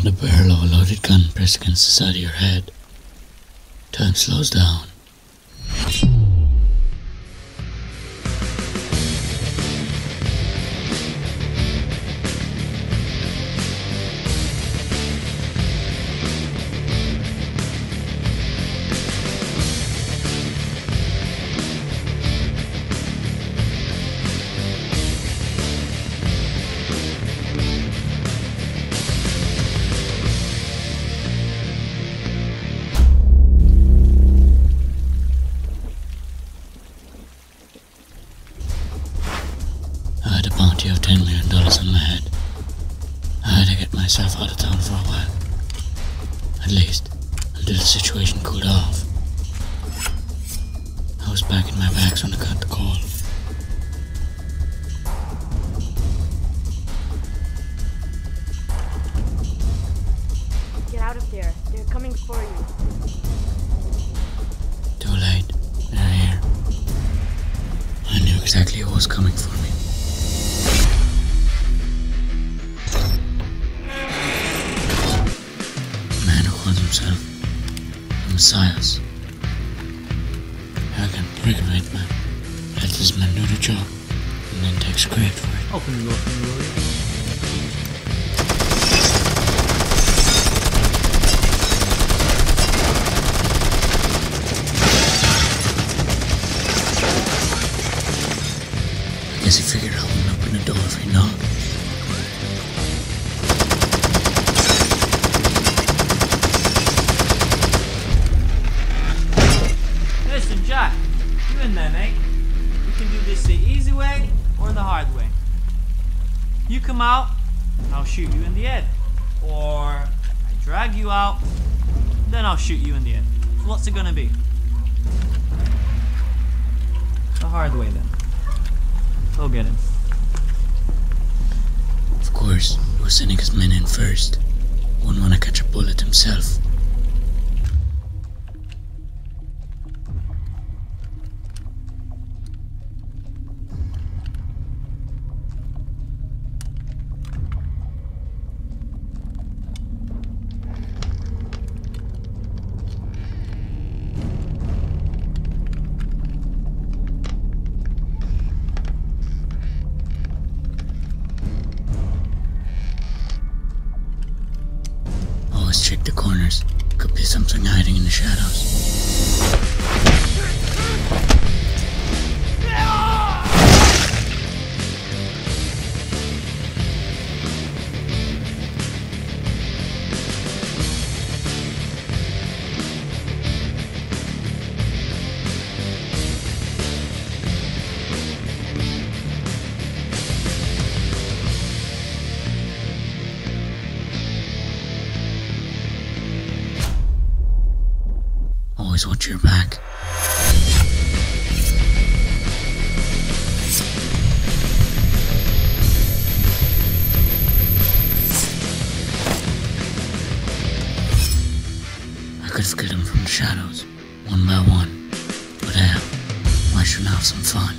got the barrel of a loaded gun pressed against the side of your head. Time slows down. A of $10 million on my head. I had to get myself out of town for a while. At least, until the situation cooled off. I was back in my bags when I got the call. Get out of there. They're coming for you. Too late. They're here. I knew exactly who was coming for me. The Messiah. Arrogant, regulated man. Let this man do the job and then takes credit for it. Open the door will you? I guess he figured I wouldn't open the door if he knocked. You come out, I'll shoot you in the head. Or I drag you out, then I'll shoot you in the head. What's it gonna be? The hard way then. Go get him. Of course, was sending his men in first. Wouldn't want to catch a bullet himself. Always check the corners. Could be something hiding in the shadows. Shadows, one by one. But hell, why shouldn't I have some fun?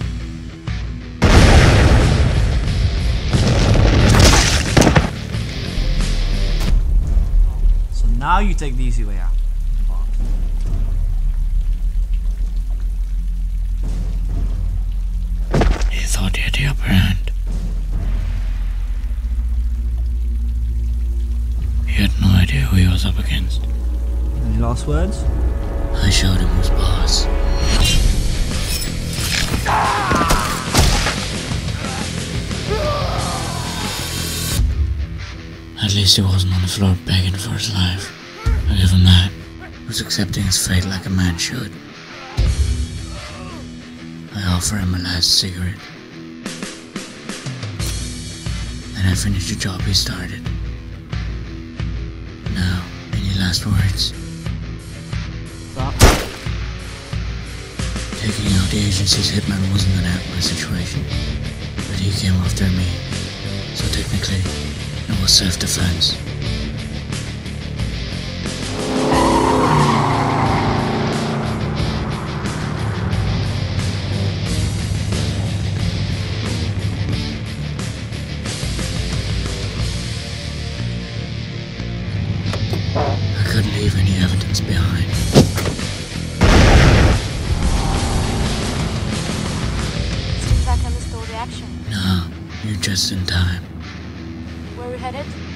So now you take the easy way out. You thought you had the upper hand. He had no idea who he was up against. Any last words? I showed him who's boss. At least he wasn't on the floor begging for his life. I give him that. He was accepting his fate like a man should. I offer him a last cigarette. Then I finish the job he started. Now, any last words? Taking out the agency's hitman wasn't an outright situation, but he came after me, so technically, it was self-defense. I couldn't leave any evidence behind. Just in time. Where are we headed?